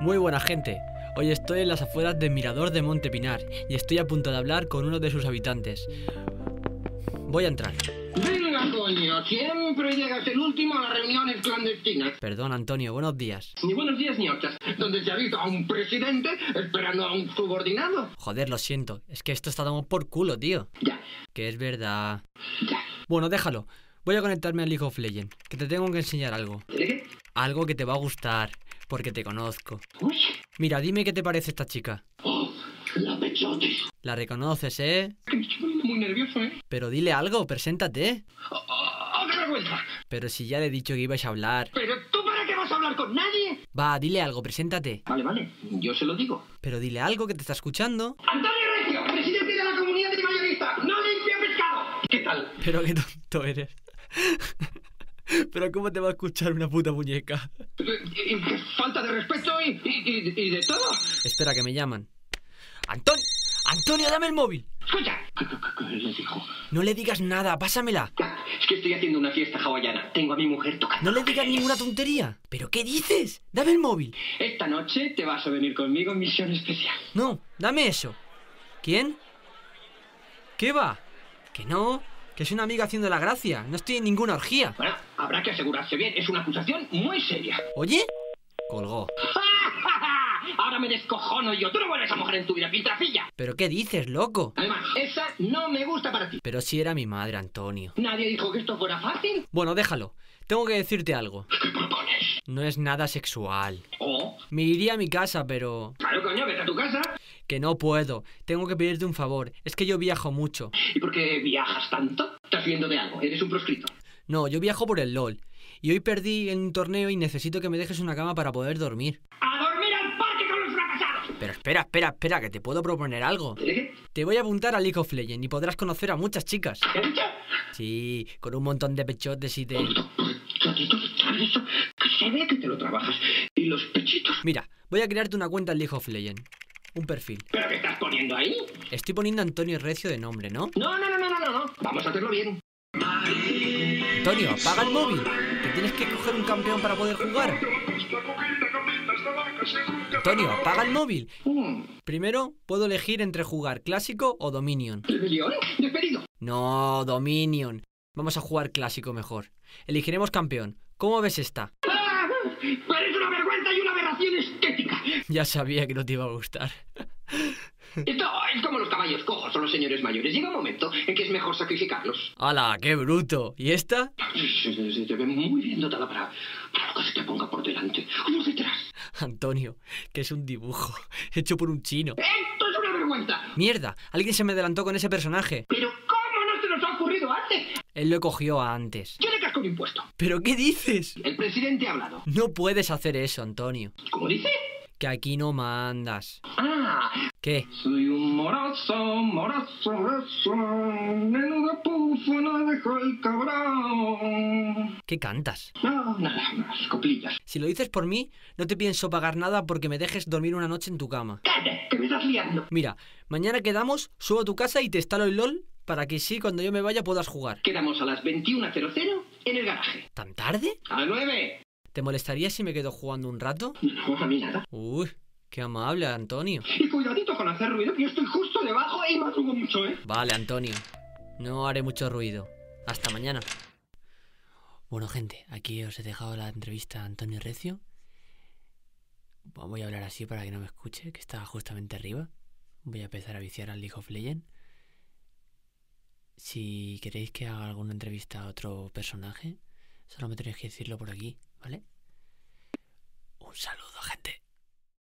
Muy buena gente. Hoy estoy en las afueras del Mirador de Monte Pinar y estoy a punto de hablar con uno de sus habitantes. Voy a entrar. Venga, coño, siempre llegas el último a las reuniones clandestinas. Perdón, Antonio, buenos días. Ni buenos días ni otras, donde se ha visto a un presidente esperando a un subordinado. Joder, lo siento. Es que esto está dando por culo, tío. Ya, Que es verdad. ya. Bueno, déjalo. Voy a conectarme al League of Legends, que te tengo que enseñar algo. ¿De qué? Algo que te va a gustar, porque te conozco. Uy, Mira, dime qué te parece esta chica. oh, la pechote. La reconoces, ¿eh? Estoy poniendo muy nervioso, ¿eh? Pero dile algo, preséntate. Oh, oh, ¡Oh, qué vergüenza! Pero si ya le he dicho que ibais a hablar. ¿Pero tú para qué vas a hablar con nadie? Va, dile algo, preséntate. Vale, vale, yo se lo digo. Pero dile algo que te está escuchando. Antonio Recio, presidente de la comunidad de mayoristas, no limpia pescado. ¿Qué tal? Pero qué tonto eres. Pero ¿cómo te va a escuchar una puta muñeca? Qué falta de respeto y, y- y- y de todo. Espera, que me llaman. ¡Antonio! ¡Antonio, dame el móvil! Escucha, ¿qué, qué- qué- qué le dijo? No le digas nada, pásamela. Ya, es que estoy haciendo una fiesta hawaiana. Tengo a mi mujer tocando. No le digas ninguna tontería. ¿Pero qué dices? Dame el móvil. Esta noche te vas a venir conmigo en misión especial. No, dame eso. ¿Quién? ¿Qué va? Que no, que es una amiga haciendo la gracia. No estoy en ninguna orgía. Bueno, habrá que asegurarse bien. Es una acusación muy seria. ¿Oye? Colgó. Ahora me descojono yo. Tú no vuelves a mujer en tu vida, piltrafilla. ¿Pero qué dices, loco? Además, esa no me gusta para ti. Pero si era mi madre, Antonio. Nadie dijo que esto fuera fácil. Bueno, déjalo. Tengo que decirte algo. ¿Qué propones? No es nada sexual. Oh, Me iría a mi casa, pero... claro, coño, vete a tu casa. Que no puedo. Tengo que pedirte un favor. Es que yo viajo mucho. ¿Y por qué viajas tanto? ¿Estás viendo de algo? ¿Eres un proscrito? No, yo viajo por el LOL. Y hoy perdí en un torneo y necesito que me dejes una cama para poder dormir. ¡A dormir al parque con los fracasados! Pero espera, espera, espera, que te puedo proponer algo. ¿De qué? Te voy a apuntar a League of Legends y podrás conocer a muchas chicas. ¿Qué has dicho? Sí, con un montón de pechotes y de... Chatito, ¿sabes eso? Que se ve que te lo trabajas. Los pechitos. Mira, voy a crearte una cuenta en League of Legends. Un perfil. ¿Pero qué estás poniendo ahí? Estoy poniendo Antonio Recio de nombre, ¿no? No, no, no, no, no, no. Vamos a hacerlo bien. Antonio, apaga el móvil. Que tienes que coger un campeón para poder jugar. Antonio, apaga el móvil. Hmm. Primero, puedo elegir entre jugar clásico o Dominion. ¿Rebelión? Despedido. No, Dominion. Vamos a jugar clásico mejor. Elegiremos campeón. ¿Cómo ves esta? ¡Ah! Eres una estética. Ya sabía que no te iba a gustar. Esto es como los caballos cojos o los señores mayores. Llega un momento en que es mejor sacrificarlos. ¡Hala, qué bruto! ¿Y esta? Se, te ve muy bien dotada para, para lo que se te ponga por delante. O detrás. Antonio, que es un dibujo hecho por un chino. ¡Esto es una vergüenza! Mierda, alguien se me adelantó con ese personaje. ¿Pero Él lo cogió antes. Yo le casco un impuesto. ¿Pero qué dices? El presidente ha hablado. No puedes hacer eso, Antonio. ¿Cómo dice? Que aquí no mandas. Ah, ¿Qué? soy un morazo, morazo, morazo. Menudo pufo no dejó el cabrón. ¿Qué cantas? No, nada, unas coplillas. Si lo dices por mí, no te pienso pagar nada porque me dejes dormir una noche en tu cama. ¡Cállate, que me estás liando! Mira, mañana quedamos, subo a tu casa y te instalo el LOL para que sí, cuando yo me vaya puedas jugar. Quedamos a las 21.00 en el garaje. ¿Tan tarde? ¡A las 9! ¿Te molestaría si me quedo jugando un rato? No, a mí nada. Uy, qué amable, Antonio. Y cuidadito con hacer ruido, que yo estoy justo debajo y madrugo mucho, ¿eh? Vale, Antonio. No haré mucho ruido. Hasta mañana. Bueno, gente, aquí os he dejado la entrevista a Antonio Recio. Voy a hablar así para que no me escuche, que está justamente arriba. Voy a empezar a viciar al League of Legends. Si queréis que haga alguna entrevista a otro personaje, solo me tenéis que decirlo por aquí, ¿vale? Un saludo, gente.